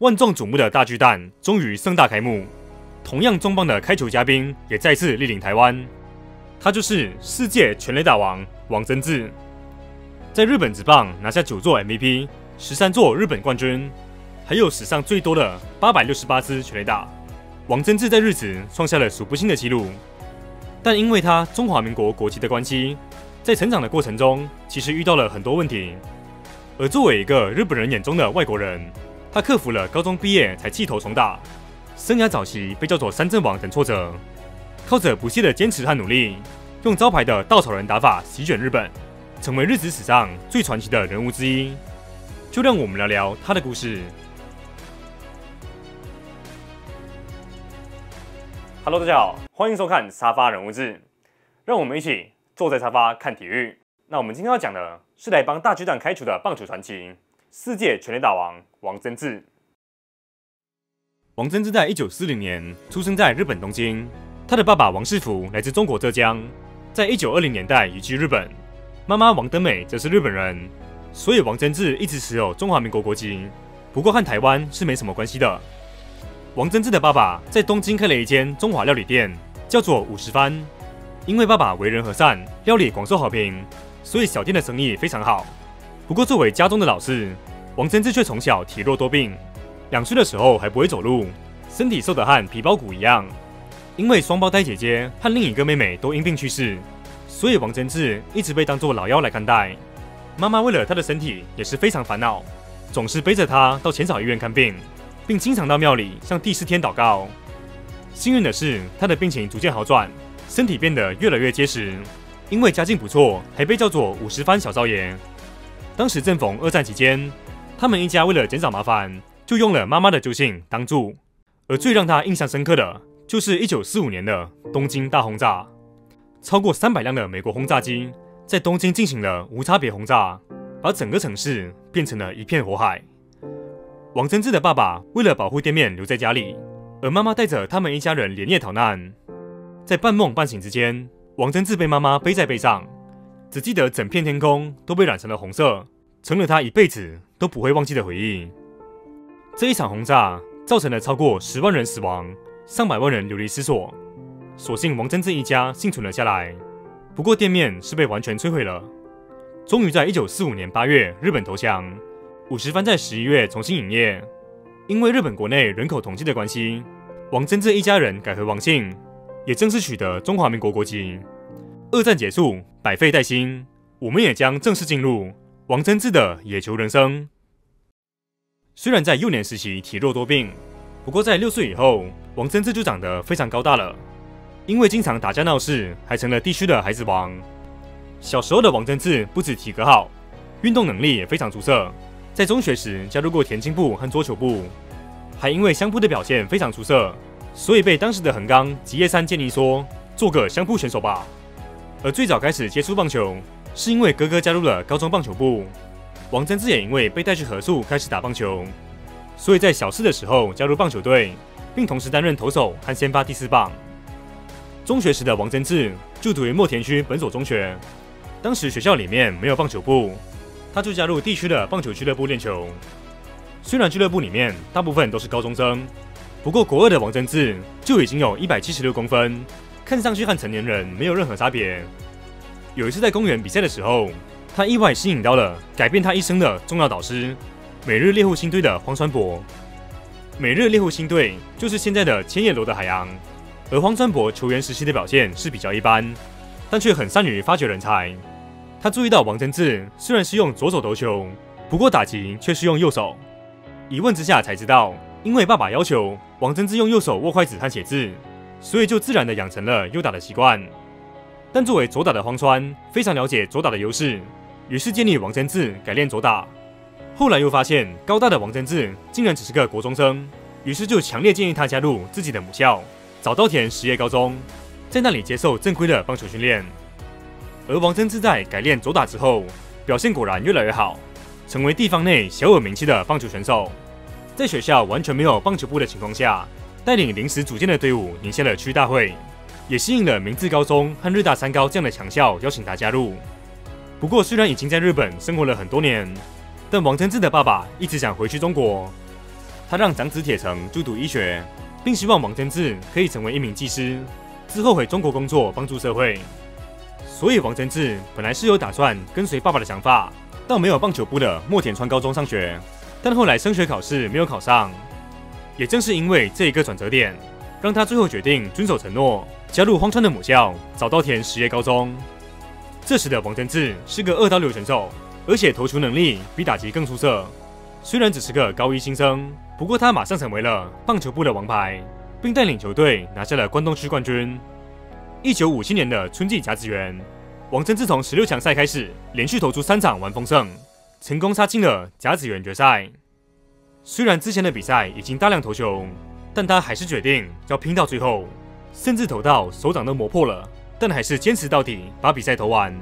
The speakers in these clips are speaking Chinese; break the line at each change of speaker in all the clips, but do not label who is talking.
万众瞩目的大巨蛋终于盛大开幕。同样重磅的开球嘉宾也再次莅临台湾，他就是世界全垒打王王贞治。在日本职棒拿下九座 MVP，十三座日本冠军，还有史上最多的八百六十八支全垒打。王贞治在日职创下了数不清的纪录，但因为他中华民国国籍的关系，在成长的过程中其实遇到了很多问题。而作为一个日本人眼中的外国人，他克服了高中毕业才弃头重打。生涯早期被叫做“三阵王”等挫折，靠着不懈的坚持和努力，用招牌的稻草人打法席卷日本，成为日职史上最传奇的人物之一。就让我们聊聊他的故事。Hello，大家好，欢迎收看沙发人物志，让我们一起坐在沙发看体育。那我们今天要讲的是来帮大巨蛋开除的棒球传奇——世界全垒打王王贞治。王贞治在一九四零年出生在日本东京，他的爸爸王世福来自中国浙江，在一九二零年代移居日本，妈妈王德美则是日本人，所以王贞治一直持有中华民国国籍，不过和台湾是没什么关系的。王贞治的爸爸在东京开了一间中华料理店，叫做五十番，因为爸爸为人和善，料理广受好评，所以小店的生意非常好。不过作为家中的老四，王贞治却从小体弱多病。两岁的时候还不会走路，身体瘦得和皮包骨一样。因为双胞胎姐姐和另一个妹妹都因病去世，所以王贞治一直被当作老幺来看待。妈妈为了他的身体也是非常烦恼，总是背着他到浅草医院看病，并经常到庙里向第四天祷告。幸运的是，他的病情逐渐好转，身体变得越来越结实。因为家境不错，还被叫做五十番小少爷。当时正逢二战期间，他们一家为了减少麻烦。就用了妈妈的旧姓当住，而最让他印象深刻的就是一九四五年的东京大轰炸，超过三百辆的美国轰炸机在东京进行了无差别轰炸，把整个城市变成了一片火海。王贞治的爸爸为了保护店面留在家里，而妈妈带着他们一家人连夜逃难。在半梦半醒之间，王贞治被妈妈背在背上，只记得整片天空都被染成了红色，成了他一辈子都不会忘记的回忆。这一场轰炸造成了超过十万人死亡，上百万人流离失所。所幸王贞治一家幸存了下来，不过店面是被完全摧毁了。终于在一九四五年八月，日本投降，五十番在十一月重新营业。因为日本国内人口统计的关系，王贞治一家人改回王姓，也正式取得中华民国国籍。二战结束，百废待兴，我们也将正式进入王贞治的野球人生。虽然在幼年时期体弱多病，不过在六岁以后，王贞治就长得非常高大了。因为经常打架闹事，还成了地区的孩子王。小时候的王贞治不止体格好，运动能力也非常出色。在中学时加入过田径部和桌球部，还因为相扑的表现非常出色，所以被当时的横纲吉野山建议说做个相扑选手吧。而最早开始接触棒球，是因为哥哥加入了高中棒球部。王贞治也因为被带去合宿开始打棒球，所以在小四的时候加入棒球队，并同时担任投手和先发第四棒。中学时的王贞治就读于墨田区本所中学，当时学校里面没有棒球部，他就加入地区的棒球俱乐部练球。虽然俱乐部里面大部分都是高中生，不过国二的王贞治就已经有一百七十六公分，看上去和成年人没有任何差别。有一次在公园比赛的时候。他意外吸引到了改变他一生的重要导师——每日猎户星队的荒川博。每日猎户星队就是现在的千叶罗德海洋，而荒川博球员时期的表现是比较一般，但却很善于发掘人才。他注意到王贞治虽然是用左手投球，不过打击却是用右手。一问之下才知道，因为爸爸要求王贞治用右手握筷子和写字，所以就自然的养成了右打的习惯。但作为左打的荒川非常了解左打的优势。于是建议王贞治改练左打，后来又发现高大的王贞治竟然只是个国中生，于是就强烈建议他加入自己的母校早稻田实业高中，在那里接受正规的棒球训练。而王贞治在改练左打之后，表现果然越来越好，成为地方内小有名气的棒球选手。在学校完全没有棒球部的情况下，带领临时组建的队伍赢下了区大会，也吸引了明治高中和日大三高这样的强校邀请他加入。不过，虽然已经在日本生活了很多年，但王贞治的爸爸一直想回去中国。他让长子铁城就读医学，并希望王贞治可以成为一名技师，之后回中国工作，帮助社会。所以王贞治本来是有打算跟随爸爸的想法，到没有棒球部的墨田川高中上学，但后来升学考试没有考上。也正是因为这一个转折点，让他最后决定遵守承诺，加入荒川的母校早稻田实业高中。这时的王贞治是个二刀流选手，而且投球能力比打击更出色。虽然只是个高一新生，不过他马上成为了棒球部的王牌，并带领球队拿下了关东区冠军。一九五七年的春季甲子园，王贞治从十六强赛开始，连续投出三场完封胜，成功杀进了甲子园决赛。虽然之前的比赛已经大量投球，但他还是决定要拼到最后，甚至投到手掌都磨破了，但还是坚持到底，把比赛投完。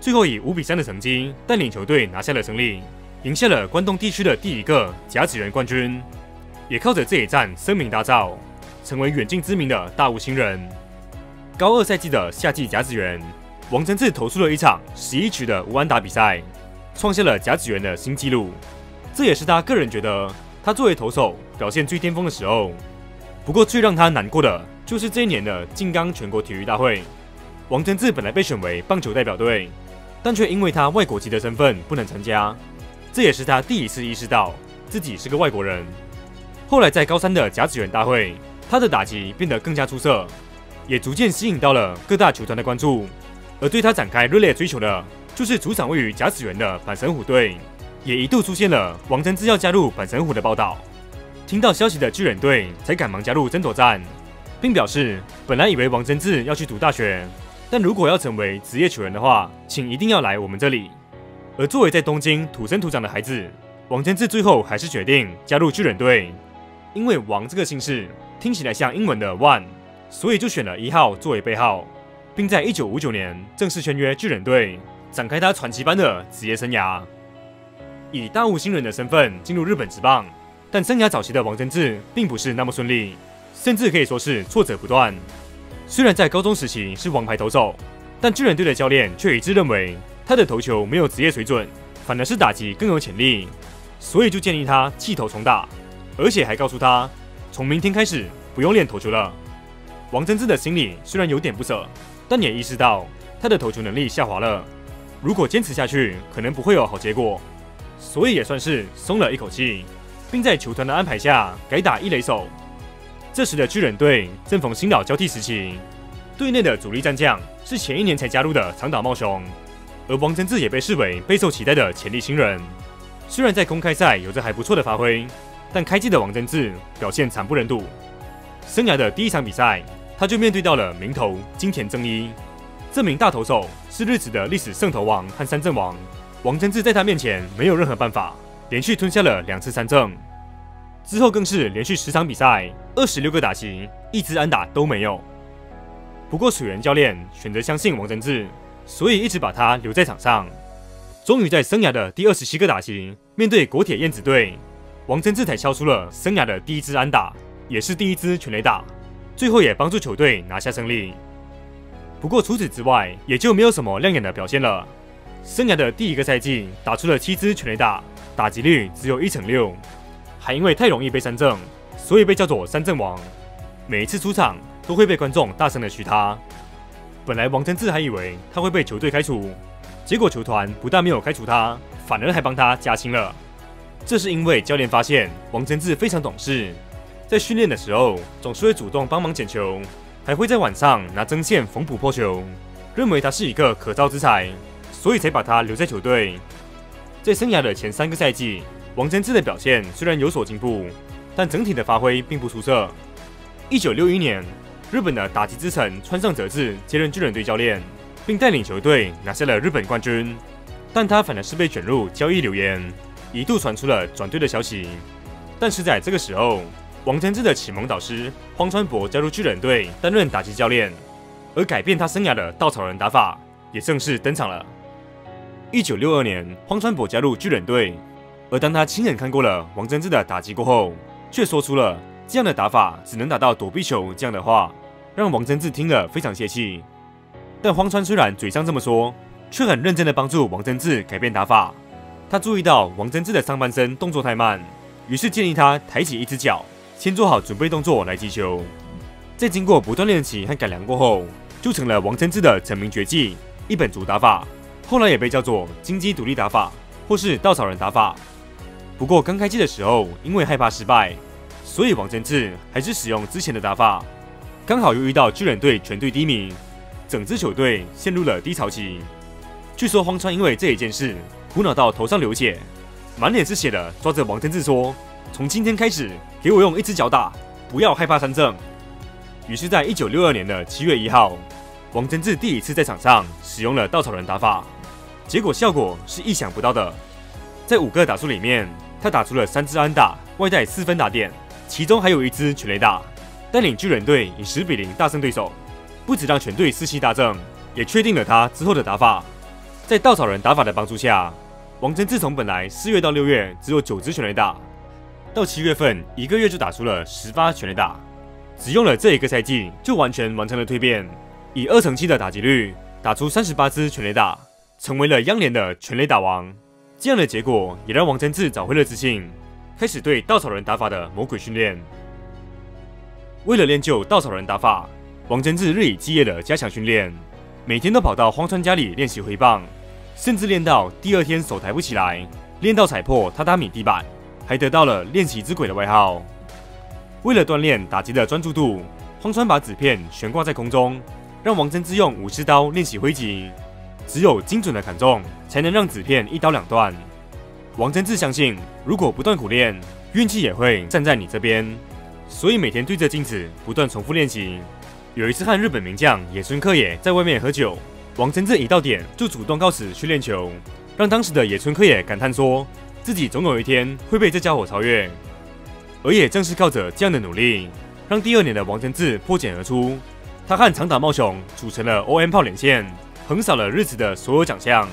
最后以五比三的成绩带领球队拿下了胜利，赢下了关东地区的第一个甲子园冠军，也靠着这一战声名大噪，成为远近知名的大物新人。高二赛季的夏季甲子园，王贞治投出了一场十一局的无安打比赛，创下了甲子园的新纪录。这也是他个人觉得他作为投手表现最巅峰的时候。不过最让他难过的就是这一年的静冈全国体育大会，王贞治本来被选为棒球代表队，但却因为他外国籍的身份不能参加。这也是他第一次意识到自己是个外国人。后来在高三的甲子园大会，他的打击变得更加出色，也逐渐吸引到了各大球团的关注。而对他展开热烈追求的，就是主场位于甲子园的阪神虎队。也一度出现了王贞治要加入阪神虎的报道。听到消息的巨人队才赶忙加入争夺战，并表示本来以为王贞治要去读大学，但如果要成为职业球员的话，请一定要来我们这里。而作为在东京土生土长的孩子，王贞治最后还是决定加入巨人队，因为王这个姓氏听起来像英文的 One，所以就选了一号作为背号，并在一九五九年正式签约巨人队，展开他传奇般的职业生涯。以大物新人的身份进入日本职棒，但生涯早期的王贞治并不是那么顺利，甚至可以说是挫折不断。虽然在高中时期是王牌投手，但巨人队的教练却一致认为他的投球没有职业水准，反而是打击更有潜力，所以就建议他弃投重打，而且还告诉他从明天开始不用练投球了。王贞治的心里虽然有点不舍，但也意识到他的投球能力下滑了，如果坚持下去，可能不会有好结果。所以也算是松了一口气，并在球团的安排下改打一垒手。这时的巨人队正逢新老交替时期，队内的主力战将是前一年才加入的长岛茂雄，而王贞治也被视为备受期待的潜力新人。虽然在公开赛有着还不错的发挥，但开季的王贞治表现惨不忍睹。生涯的第一场比赛，他就面对到了名头金田正一，这名大投手是日子的历史胜投王和三振王。王贞治在他面前没有任何办法，连续吞下了两次三振，之后更是连续十场比赛二十六个打席，一支安打都没有。不过水原教练选择相信王贞治，所以一直把他留在场上。终于在生涯的第二十七个打席，面对国铁燕子队，王贞治才敲出了生涯的第一支安打，也是第一支全垒打，最后也帮助球队拿下胜利。不过除此之外，也就没有什么亮眼的表现了。生涯的第一个赛季，打出了七支全垒打，打击率只有一成六，还因为太容易被三振，所以被叫做三振王。每一次出场都会被观众大声的嘘他。本来王贞治还以为他会被球队开除，结果球团不但没有开除他，反而还帮他加薪了。这是因为教练发现王贞治非常懂事，在训练的时候总是会主动帮忙捡球，还会在晚上拿针线缝补破球，认为他是一个可造之才。所以才把他留在球队。在生涯的前三个赛季，王贞治的表现虽然有所进步，但整体的发挥并不出色。一九六一年，日本的打击之神川上哲治接任巨人队教练，并带领球队拿下了日本冠军。但他反而是被卷入交易流言，一度传出了转队的消息。但是在这个时候，王贞治的启蒙导师荒川博加入巨人队担任打击教练，而改变他生涯的稻草人打法也正式登场了。一九六二年，荒川博加入巨人队，而当他亲眼看过了王贞治的打击过后，却说出了这样的打法只能打到躲避球这样的话，让王贞治听了非常泄气。但荒川虽然嘴上这么说，却很认真的帮助王贞治改变打法。他注意到王贞治的上半身动作太慢，于是建议他抬起一只脚，先做好准备动作来击球。在经过不断练习和改良过后，就成了王贞治的成名绝技——一本足打法。后来也被叫做金鸡独立打法，或是稻草人打法。不过刚开机的时候，因为害怕失败，所以王贞治还是使用之前的打法。刚好又遇到巨人队全队低迷，整支球队陷入了低潮期。据说荒川因为这一件事，苦恼到头上流血，满脸是血的抓着王贞治说：“从今天开始，给我用一只脚打，不要害怕三振。”于是，在一九六二年的七月一号，王贞治第一次在场上使用了稻草人打法，结果效果是意想不到的。在五个打数里面，他打出了三支安打，外带四分打点，其中还有一支全垒打，带领巨人队以十比零大胜对手。不止让全队士气大振，也确定了他之后的打法。在稻草人打法的帮助下，王贞自从本来四月到六月只有九支全垒打，到七月份一个月就打出了十发全垒打。只用了这一个赛季，就完全完成了蜕变，以二成七的打击率打出三十八支全垒打，成为了央联的全垒打王。这样的结果也让王贞治找回了自信，开始对稻草人打法的魔鬼训练。为了练就稻草人打法，王贞治日以继夜的加强训练，每天都跑到荒川家里练习挥棒，甚至练到第二天手抬不起来，练到踩破榻榻米地板，还得到了练习之鬼的外号。为了锻炼打击的专注度，荒川把纸片悬挂在空中，让王贞治用武士刀练习挥击。只有精准的砍中，才能让纸片一刀两断。王贞治相信，如果不断苦练，运气也会站在你这边。所以每天对着镜子不断重复练习。有一次和日本名将野村克也在外面喝酒，王贞治一到点就主动告辞去练球，让当时的野村克也感叹说，自己总有一天会被这家伙超越。而也正是靠着这样的努力，让第二年的王贞治破茧而出。他和长岛茂雄组成了 O M 炮连线，横扫了日子的所有奖项。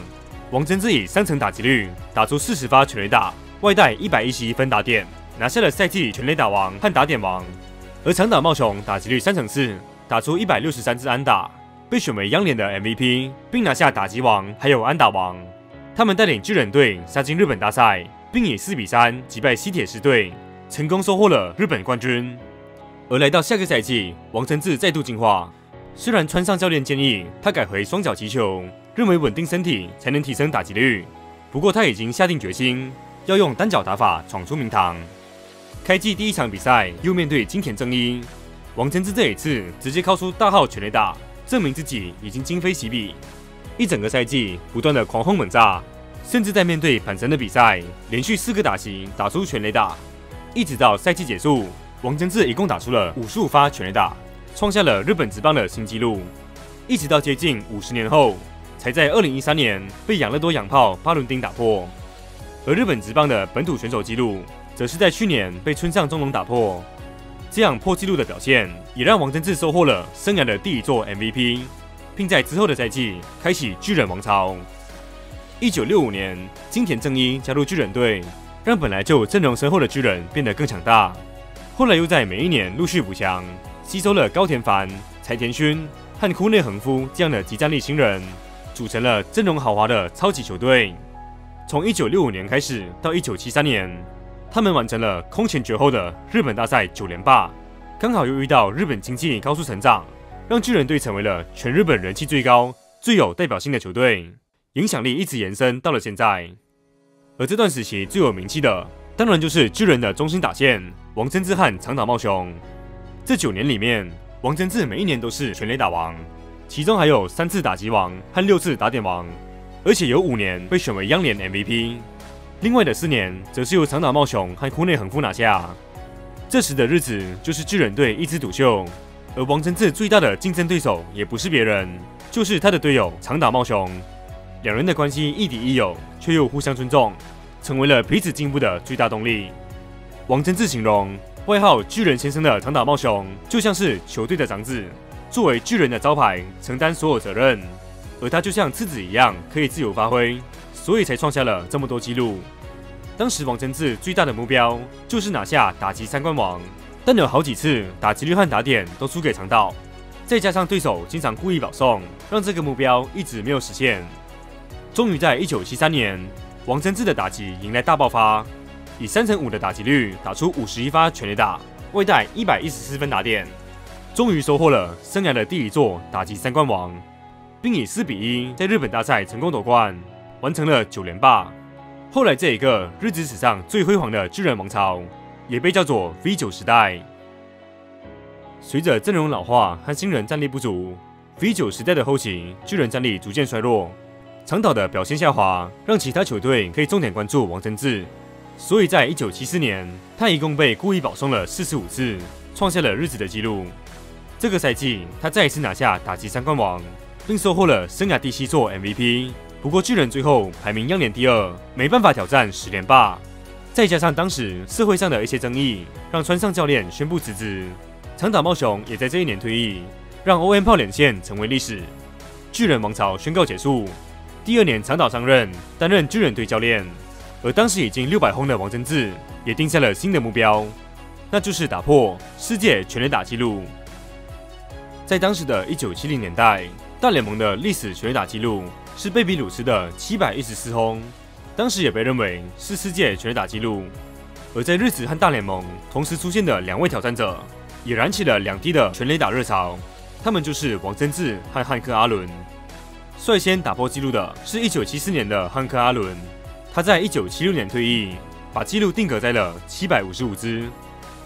王贞治以三成打击率打出四十发全垒打，外带一百一十一分打点，拿下了赛季全垒打王和打点王。而长岛茂雄打击率三成四，打出一百六十三支安打，被选为央联的 M V P，并拿下打击王还有安打王。他们带领巨人队杀进日本大赛，并以四比三击败西铁士队。成功收获了日本冠军，而来到下个赛季，王贞治再度进化。虽然川上教练建议他改回双脚击球，认为稳定身体才能提升打击率，不过他已经下定决心要用单脚打法闯出名堂。开季第一场比赛又面对金田正一，王贞治这一次直接靠出大号全垒打，证明自己已经今非昔比。一整个赛季不断的狂轰猛炸，甚至在面对阪神的比赛，连续四个打席打出全垒打。一直到赛季结束，王贞治一共打出了五十五发全垒打，创下了日本职棒的新纪录。一直到接近五十年后，才在二零一三年被养乐多洋炮巴伦丁打破。而日本职棒的本土选手纪录，则是在去年被村上中龙打破。这样破纪录的表现，也让王贞治收获了生涯的第一座 MVP，并在之后的赛季开启巨人王朝。一九六五年，金田正一加入巨人队。让本来就阵容深厚的巨人变得更强大。后来又在每一年陆续补强，吸收了高田繁、柴田勋和库内恒夫这样的极战力新人，组成了阵容豪华的超级球队。从一九六五年开始到一九七三年，他们完成了空前绝后的日本大赛九连霸。刚好又遇到日本经济高速成长，让巨人队成为了全日本人气最高、最有代表性的球队，影响力一直延伸到了现在。而这段时期最有名气的，当然就是巨人的中心打线王贞治和长岛茂雄。这九年里面，王贞治每一年都是全垒打王，其中还有三次打击王和六次打点王，而且有五年被选为央联 MVP。另外的四年，则是由长岛茂雄和库内恒夫拿下。这时的日子就是巨人队一枝独秀，而王贞治最大的竞争对手也不是别人，就是他的队友长岛茂雄。两人的关系亦敌亦友，却又互相尊重，成为了彼此进步的最大动力。王贞治形容，外号“巨人先生”的长岛茂雄就像是球队的长子，作为巨人的招牌，承担所有责任。而他就像次子一样，可以自由发挥，所以才创下了这么多纪录。当时王贞治最大的目标就是拿下打击三冠王，但有好几次打击率和打点都输给长岛，再加上对手经常故意保送，让这个目标一直没有实现。终于在一九七三年，王贞治的打击迎来大爆发。以三成五的打击率打出五十一发全垒打，外带一百一十四分打点，终于收获了生涯的第一座打击三冠王，并以四比一在日本大赛成功夺冠，完成了九连霸。后来这一个日职史上最辉煌的巨人王朝，也被叫做 V 九时代。随着阵容老化和新人战力不足，V 九时代的后期巨人战力逐渐衰弱，长岛的表现下滑，让其他球队可以重点关注王贞治。所以在一九七四年，他一共被故意保送了四十五次，创下了日子的纪录。这个赛季，他再一次拿下打击三冠王，并收获了生涯第七座 MVP。不过巨人最后排名央年第二，没办法挑战十连霸。再加上当时社会上的一些争议，让川上教练宣布辞职。长岛茂雄也在这一年退役，让 O.M 炮连线成为历史。巨人王朝宣告结束。第二年长岛上任，担任巨人队教练。而当时已经六百轰的王贞治，也定下了新的目标，那就是打破世界全垒打纪录。在当时的一九七零年代，大联盟的历史全垒打纪录是贝比鲁斯的七百一十四轰，当时也被认为是世界全垒打纪录。而在日子和大联盟同时出现的两位挑战者，也燃起了两地的全垒打热潮。他们就是王贞治和汉克阿伦。率先打破纪录的是一九七四年的汉克阿伦。他在一九七六年退役，把纪录定格在了七百五十五支。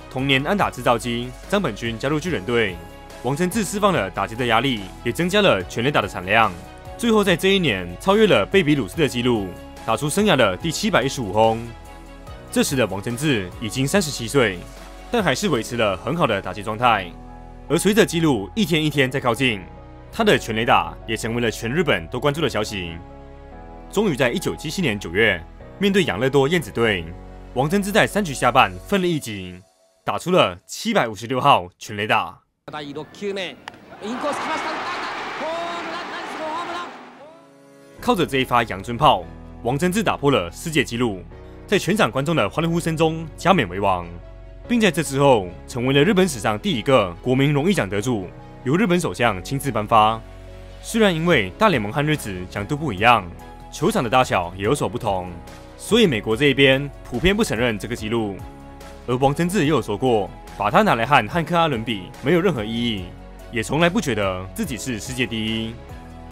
同年，安打制造机张本勋加入巨人队，王贞治释放了打击的压力，也增加了全垒打的产量。最后在这一年超越了贝比鲁斯的纪录，打出生涯的第七百一十五轰。这时的王贞治已经三十七岁，但还是维持了很好的打击状态。而随着纪录一天一天在靠近，他的全垒打也成为了全日本都关注的消息。终于在一九七七年九月，面对养乐多燕子队，王贞治在三局下半奋力一击，打出了七百五十六号全垒打。靠着这一发阳春炮，王贞治打破了世界纪录，在全场观众的欢呼声中加冕为王，并在这之后成为了日本史上第一个国民荣誉奖得主，由日本首相亲自颁发。虽然因为大联盟和日子强度不一样。球场的大小也有所不同，所以美国这一边普遍不承认这个记录。而王贞治也有说过，把他拿来和汉克阿伦比没有任何意义，也从来不觉得自己是世界第一。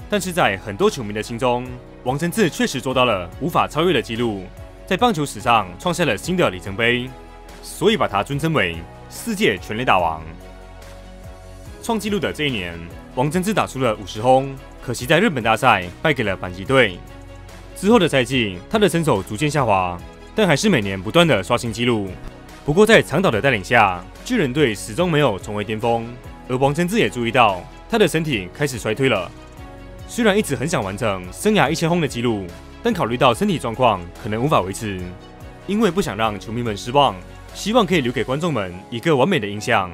但是在很多球迷的心中，王贞治确实做到了无法超越的记录，在棒球史上创下了新的里程碑，所以把他尊称为世界全垒打王。创纪录的这一年，王贞治打出了五十轰，可惜在日本大赛败给了阪急队。之后的赛季，他的身手逐渐下滑，但还是每年不断的刷新纪录。不过在长岛的带领下，巨人队始终没有重回巅峰。而王贞治也注意到他的身体开始衰退了。虽然一直很想完成生涯一千轰的纪录，但考虑到身体状况可能无法维持，因为不想让球迷们失望，希望可以留给观众们一个完美的印象，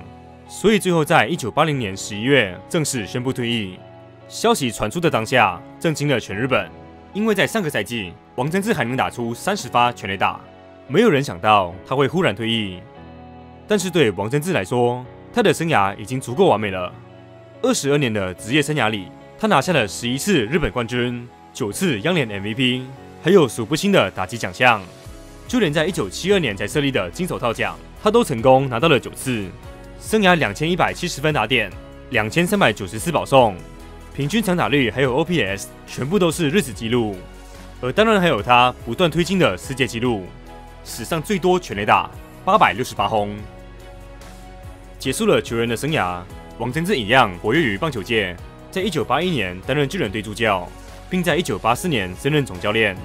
所以最后在一九八零年十一月正式宣布退役。消息传出的当下，震惊了全日本。因为在上个赛季，王贞治还能打出三十发全垒打，没有人想到他会忽然退役。但是对王贞治来说，他的生涯已经足够完美了。二十二年的职业生涯里，他拿下了十一次日本冠军，九次央联 MVP，还有数不清的打击奖项。就连在一九七二年才设立的金手套奖，他都成功拿到了九次。生涯两千一百七十分打点，两千三百九十四保送。平均长打率还有 OPS 全部都是日子纪录，而当然还有他不断推进的世界纪录，史上最多全垒打八百六十八轰。结束了球员的生涯，王贞治一样活跃于棒球界，在一九八一年担任巨人队助教，并在一九八四年升任总教练。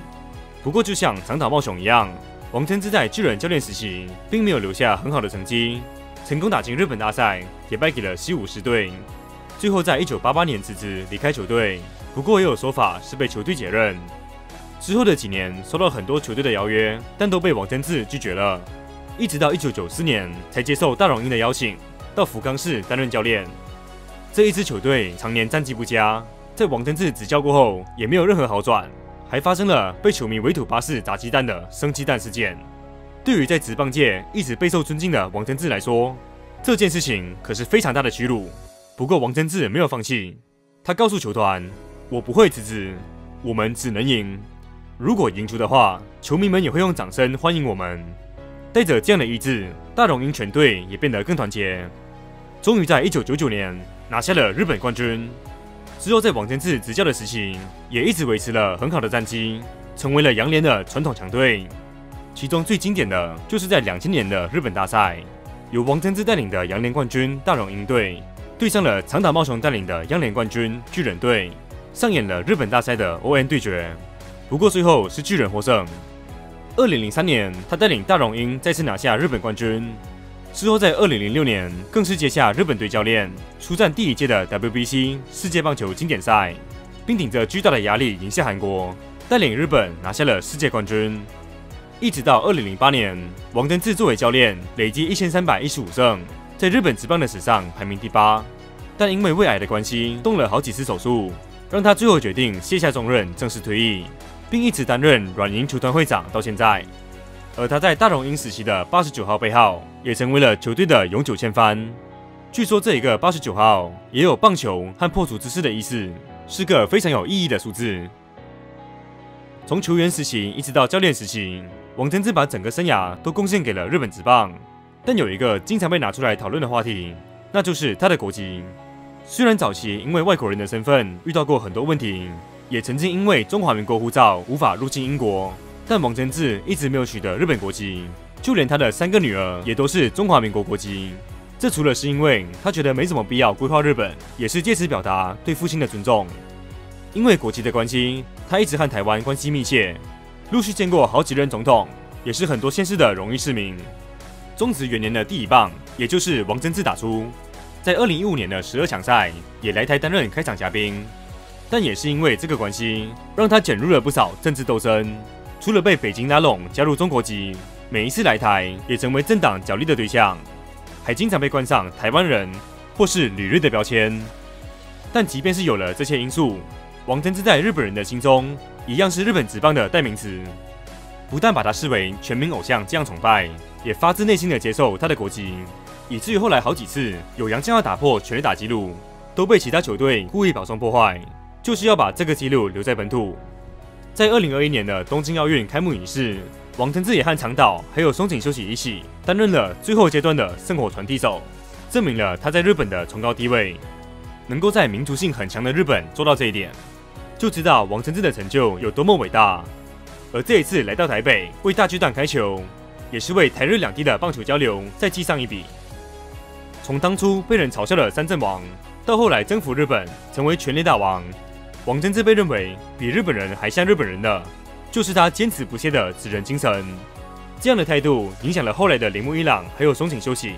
不过就像长岛茂雄一样，王贞治在巨人教练时期并没有留下很好的成绩，成功打进日本大赛，也败给了西武士队。最后，在一九八八年辞职离开球队，不过也有说法是被球队解任。之后的几年，收到很多球队的邀约，但都被王贞治拒绝了。一直到一九九四年，才接受大荣鹰的邀请，到福冈市担任教练。这一支球队常年战绩不佳，在王贞治执教过后，也没有任何好转，还发生了被球迷围堵巴士砸鸡蛋的生鸡蛋事件。对于在职棒界一直备受尊敬的王贞治来说，这件事情可是非常大的屈辱。不过，王贞治没有放弃。他告诉球团：“我不会辞职，我们只能赢。如果赢出的话，球迷们也会用掌声欢迎我们。”带着这样的意志，大荣鹰全队也变得更团结，终于在一九九九年拿下了日本冠军。之后在王贞治执教的时期，也一直维持了很好的战绩，成为了洋联的传统强队。其中最经典的就是在两千年的日本大赛，由王贞治带领的洋联冠军大荣鹰队对上了长岛茂雄带领的央联冠军巨人队，上演了日本大赛的 O N 对决。不过最后是巨人获胜。二零零三年，他带领大荣鹰再次拿下日本冠军。之后在二零零六年，更是接下日本队教练，出战第一届的 WBC 世界棒球经典赛，并顶着巨大的压力赢下韩国，带领日本拿下了世界冠军。一直到二零零八年，王贞治作为教练，累计一千三百一十五胜，在日本职棒的史上排名第八。但因为胃癌的关系，动了好几次手术，让他最后决定卸下重任，正式退役。并一直担任软银球团会长到现在，而他在大荣鹰时期的八十九号背号也成为了球队的永久签番。据说这一个八十九号也有棒球和破除之势的意思，是个非常有意义的数字。从球员时期一直到教练时期，王贞治把整个生涯都贡献给了日本职棒。但有一个经常被拿出来讨论的话题，那就是他的国籍。虽然早期因为外国人的身份遇到过很多问题。也曾经因为中华民国护照无法入境英国，但王贞治一直没有取得日本国籍，就连他的三个女儿也都是中华民国国籍。这除了是因为他觉得没什么必要规划日本，也是借此表达对父亲的尊重。因为国籍的关系，他一直和台湾关系密切，陆续见过好几任总统，也是很多县市的荣誉市民。中职元年的第一棒，也就是王贞治打出，在二零一五年的十二强赛，也来台担任开场嘉宾。但也是因为这个关系，让他卷入了不少政治斗争。除了被北京拉拢加入中国籍，每一次来台也成为政党角力的对象，还经常被冠上台湾人或是旅日的标签。但即便是有了这些因素，王贞治在日本人的心中一样是日本职棒的代名词。不但把他视为全民偶像这样崇拜，也发自内心的接受他的国籍，以至于后来好几次有洋将要打破全垒打纪录，都被其他球队故意保送破坏。就是要把这个记录留在本土。在二零二一年的东京奥运开幕仪式，王藤志也和长岛还有松井秀喜一起担任了最后阶段的圣火传递手，证明了他在日本的崇高地位。能够在民族性很强的日本做到这一点，就知道王藤志的成就有多么伟大。而这一次来到台北为大巨蛋开球，也是为台日两地的棒球交流再记上一笔。从当初被人嘲笑的三阵王，到后来征服日本，成为全垒打王。王贞治被认为比日本人还像日本人的，就是他坚持不懈的职人精神。这样的态度影响了后来的铃木一朗还有松井秀喜，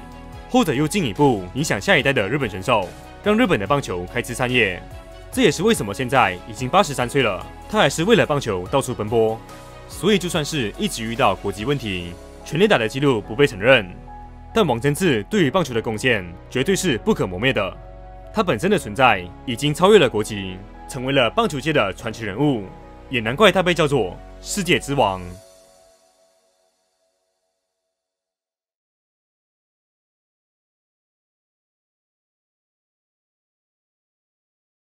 后者又进一步影响下一代的日本选手，让日本的棒球开枝散叶。这也是为什么现在已经八十三岁了，他还是为了棒球到处奔波。所以就算是一直遇到国籍问题，全垒打的记录不被承认，但王贞治对于棒球的贡献绝对是不可磨灭的。他本身的存在已经超越了国籍。成为了棒球界的传奇人物，也难怪他被叫做世界之王。